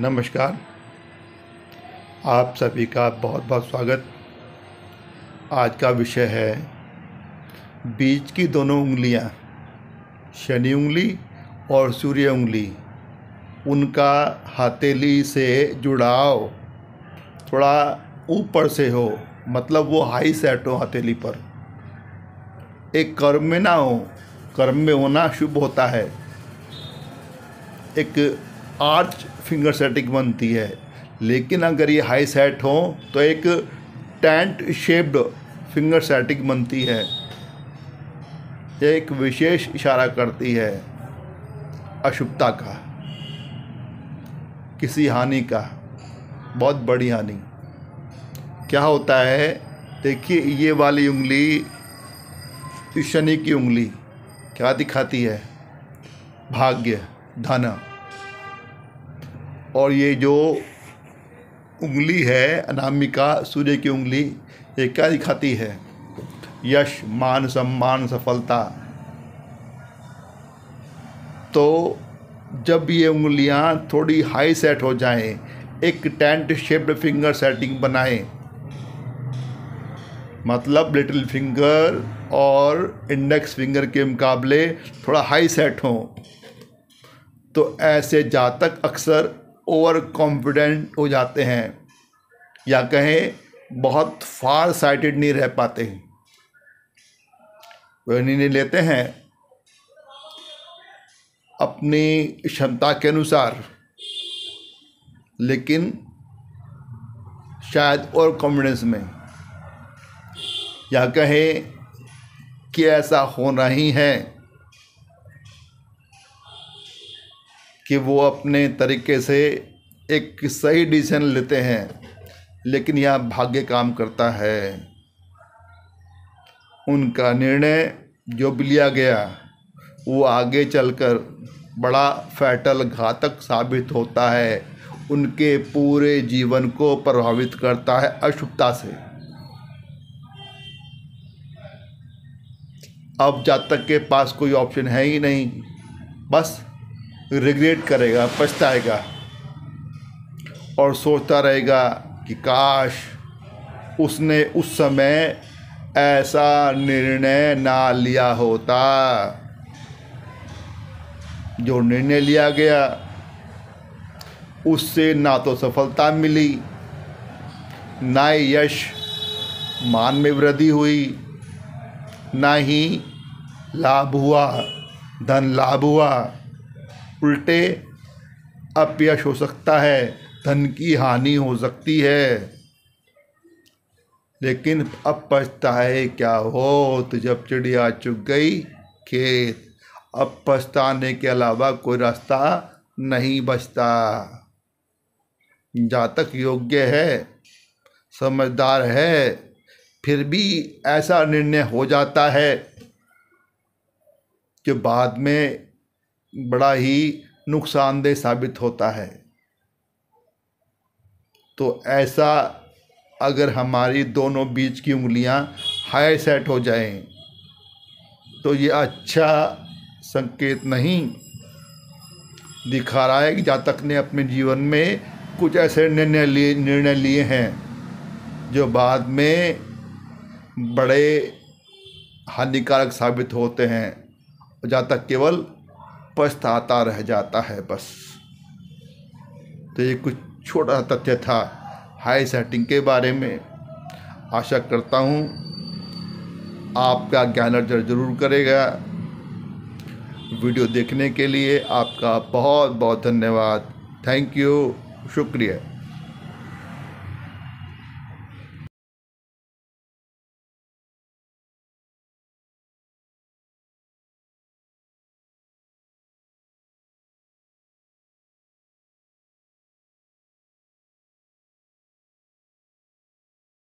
नमस्कार। आप सभी का बहुत बहुत स्वागत। आज का विषय है बीच की दोनों उंगलियाँ, शनि उंगली और सूर्य उंगली। उनका हथेली से जुड़ाव थोड़ा ऊपर से हो मतलब वो हाई सेट हो हथेली पर। एक कर्म में ना हो, कर्म में होना शुभ होता है। एक आर्च फिंगर सेटिंग बनती है। लेकिन अगर ये हाई सेट हो तो एक टेंट शेप्ड फिंगर सेटिंग बनती है। एक विशेष इशारा करती है अशुभता का, किसी हानि का, बहुत बड़ी हानि। क्या होता है, देखिए ये वाली उंगली शनि की उंगली, क्या दिखाती है? भाग्य, धन। और ये जो उंगली है, अनामिका सूर्य की उंगली, ये क्या दिखाती है? यश मान सम्मान सफलता तो जब ये उंगलियाँ थोड़ी हाई सेट हो जाएँ, एक टेंट शेप्ड फिंगर सेटिंग बनाएँ मतलब लिटिल फिंगर और इंडेक्स फिंगर के मुकाबले थोड़ा हाई सेट हो तो ऐसे जातक अक्सर ओवर कॉन्फिडेंट हो जाते हैं या कहें बहुत फार साइटेड नहीं रह पाते वे निर्णय लेते हैं अपनी क्षमता के अनुसार, लेकिन शायद और कॉन्फिडेंस में। या कहें कि ऐसा होना ही है। कि वो अपने तरीके से एक सही डिसीज़न लेते हैं, लेकिन यह भाग्य काम करता है। उनका निर्णय जो भी लिया गया, वो आगे चलकर बड़ा फैटल घातक साबित होता है। उनके पूरे जीवन को प्रभावित करता है अशुभता से। अब जातक के पास कोई ऑप्शन है ही नहीं, बस रिग्रेट करेगा, पछताएगा और सोचता रहेगा कि काश उसने उस समय ऐसा निर्णय ना लिया होता। जो निर्णय लिया गया, उससे ना तो सफलता मिली, ना ही यश मान में वृद्धि हुई, ना ही लाभ हुआ, धन लाभ हुआ। उल्टे अपयश हो सकता है, धन की हानि हो सकती है। लेकिन अब पछताए क्या हो तो जब चिड़िया चुग गई खेत। अब पछताने के अलावा कोई रास्ता नहीं बचता। जातक योग्य है, समझदार है, फिर भी ऐसा निर्णय हो जाता है कि बाद में बड़ा ही नुकसानदेह साबित होता है। तो ऐसा अगर हमारी दोनों बीच की उंगलियाँ हाई सेट हो जाएँ तो ये अच्छा संकेत नहीं दिखा रहा है कि जातक ने अपने जीवन में कुछ ऐसे निर्णय लिए निर्णय लिए हैं, जो बाद में बड़े हानिकारक साबित होते हैं। जातक केवल पछताता रह जाता है बस। तो ये कुछ छोटा सा तथ्य था हाई सेटिंग के बारे में। आशा करता हूँ आपका ज्ञान अर्जन ज़रूर करेगा। वीडियो देखने के लिए आपका बहुत बहुत धन्यवाद। Thank you. शुक्रिया।